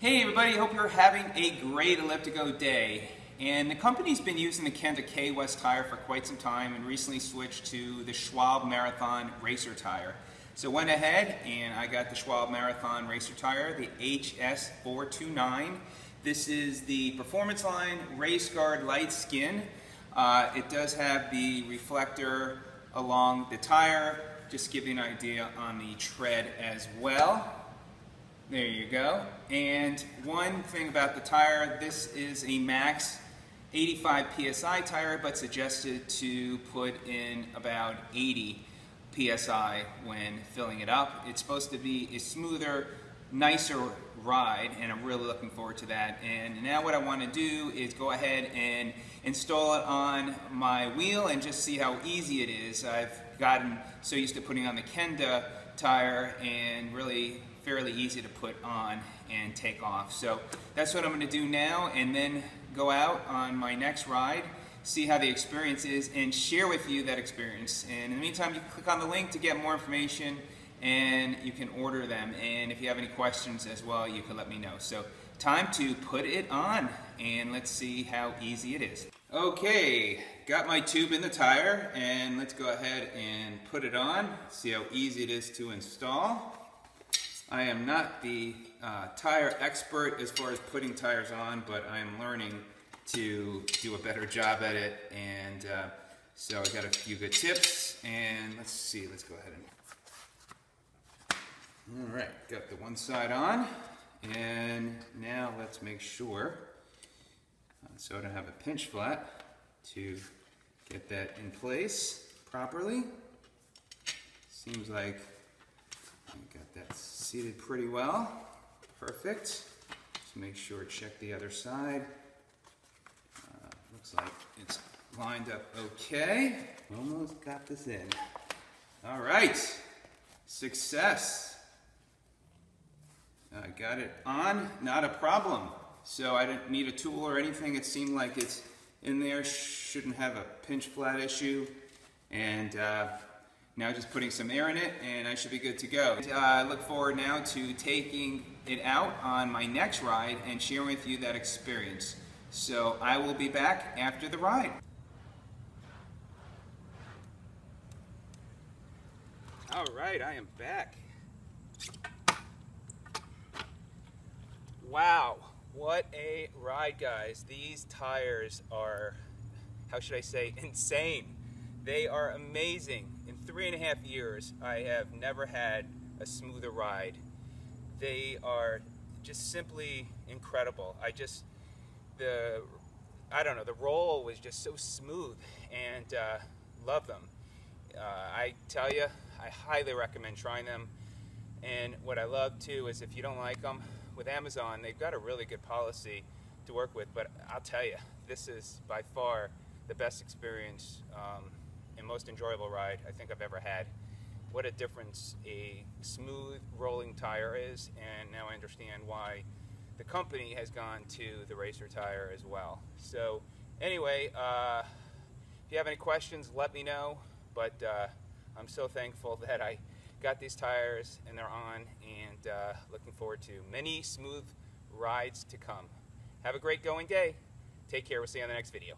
Hey everybody, hope you're having a great Elliptigo day. And the company's been using the Kenda Kwest tire for quite some time and recently switched to the Schwalbe Marathon Racer tire. So went ahead and I got the Schwalbe Marathon Racer tire, the HS429. This is the Performance Line Race Guard LiteSkin. Uh, it does have the reflector along the tire, just give you an idea on the tread as well. There you go. And one thing about the tire, this is a max 85 PSI tire, but suggested to put in about 80 PSI when filling it up. It's supposed to be a smoother, nicer ride, and I'm really looking forward to that. And now what I want to do is go ahead and install it on my wheel and just see how easy it is. I've gotten so used to putting on the Kenda tire and really fairly easy to put on and take off. So that's what I'm going to do now and then go out on my next ride, see how the experience is, and share with you that experience. And in the meantime, you can click on the link to get more information and you can order them. And if you have any questions as well, you can let me know. So time to put it on and let's see how easy it is. Okay, got my tube in the tire and let's go ahead and put it on, see how easy it is to install. I am not the uh, tire expert as far as putting tires on, but I'm learning to do a better job at it. And uh, so I got a few good tips. And let's see, let's go ahead and. All right, got the one side on. And now let's make sure, uh, so I don't have a pinch flat, to get that in place properly. Seems like I got that seated pretty well. Perfect. Just make sure, check the other side. Uh, looks like it's lined up okay. Almost got this in. All right, success. I got it on, not a problem. So I didn't need a tool or anything. It seemed like it's in there, shouldn't have a pinch flat issue. And uh, now just putting some air in it and I should be good to go. Uh, I look forward now to taking it out on my next ride and sharing with you that experience. So I will be back after the ride. All right, I am back. Wow, what a ride, guys. These tires are, how should I say, insane. They are amazing. In three and a half years, I have never had a smoother ride. They are just simply incredible. I just, the, I don't know, the roll was just so smooth and uh, love them. Uh, I tell you, I highly recommend trying them. And what I love too is if you don't like them, with Amazon, they've got a really good policy to work with, but I'll tell you, this is by far the best experience um, and most enjoyable ride I think I've ever had. What a difference a smooth rolling tire is, and now I understand why the company has gone to the racer tire as well. So anyway, uh, if you have any questions, let me know, but uh, I'm so thankful that I got these tires and they're on and uh, looking forward to many smooth rides to come. Have a great going day. Take care. We'll see you on the next video.